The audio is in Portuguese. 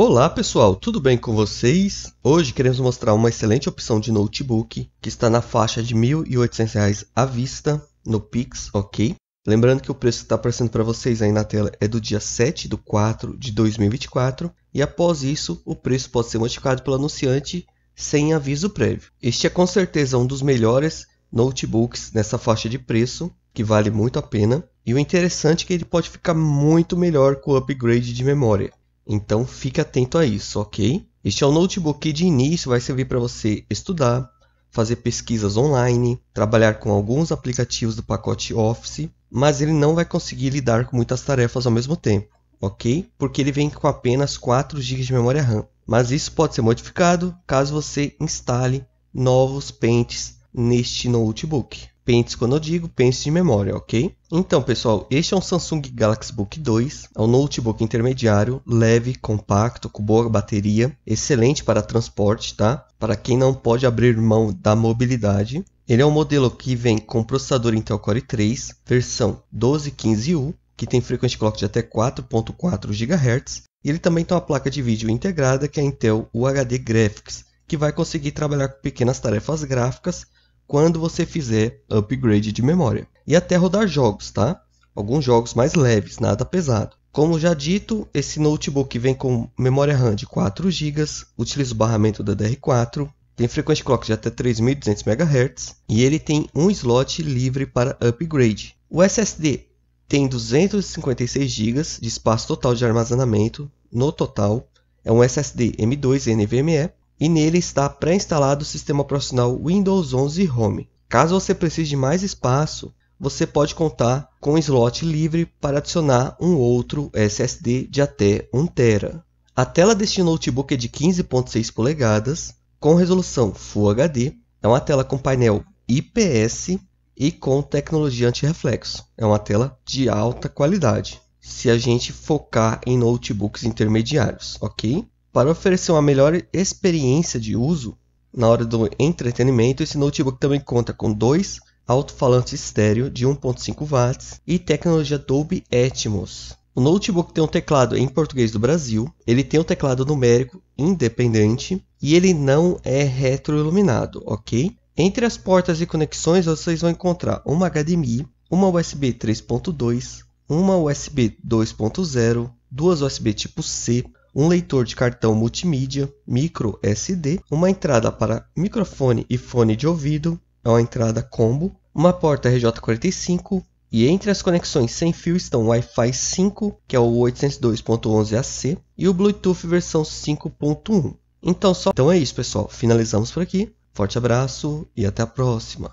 Olá pessoal, tudo bem com vocês? Hoje queremos mostrar uma excelente opção de notebook que está na faixa de R$ 1.800 à vista no Pix, ok? Lembrando que o preço que está aparecendo para vocês aí na tela é do dia 7 de 4 de 2024 e após isso o preço pode ser modificado pelo anunciante sem aviso prévio. Este é com certeza um dos melhores notebooks nessa faixa de preço, que vale muito a pena. E o interessante é que ele pode ficar muito melhor com o upgrade de memória. Então fique atento a isso, ok? Este é um notebook que de início vai servir para você estudar, fazer pesquisas online, trabalhar com alguns aplicativos do pacote Office, mas ele não vai conseguir lidar com muitas tarefas ao mesmo tempo, ok? Porque ele vem com apenas 4 GB de memória RAM. Mas isso pode ser modificado caso você instale novos pentes neste notebook pentes quando eu digo pentes de memória, ok? Então, pessoal, este é um Samsung Galaxy Book 2, é um notebook intermediário, leve, compacto, com boa bateria, excelente para transporte, tá? Para quem não pode abrir mão da mobilidade. Ele é um modelo que vem com processador Intel Core 3, versão 1215U, que tem frequência de clock de até 4.4 GHz, e ele também tem uma placa de vídeo integrada que é a Intel UHD Graphics, que vai conseguir trabalhar com pequenas tarefas gráficas quando você fizer upgrade de memória. E até rodar jogos, tá? Alguns jogos mais leves, nada pesado. Como já dito, esse notebook vem com memória RAM de 4 GB, utiliza o barramento da DR4, tem frequência clock de até 3200 MHz e ele tem um slot livre para upgrade. O SSD tem 256 GB de espaço total de armazenamento no total. É um SSD M2 NVMe e nele está pré-instalado o sistema operacional Windows 11 Home. Caso você precise de mais espaço, você pode contar com um slot livre para adicionar um outro SSD de até 1 TB. A tela deste notebook é de 15.6 polegadas, com resolução Full HD, é uma tela com painel IPS e com tecnologia anti-reflexo. É uma tela de alta qualidade, se a gente focar em notebooks intermediários, ok? Para oferecer uma melhor experiência de uso na hora do entretenimento, esse notebook também conta com dois alto-falantes estéreo de 1.5 watts e tecnologia Dolby Atmos. O notebook tem um teclado em português do Brasil, ele tem um teclado numérico independente e ele não é retroiluminado, ok? Entre as portas e conexões vocês vão encontrar uma HDMI, uma USB 3.2, uma USB 2.0, duas USB tipo C, um leitor de cartão multimídia micro SD, uma entrada para microfone e fone de ouvido, é uma entrada combo, uma porta RJ45 e entre as conexões sem fio estão o Wi-Fi 5, que é o 802.11ac, e o Bluetooth versão 5.1. Então, só... então é isso, pessoal. Finalizamos por aqui. Forte abraço e até a próxima.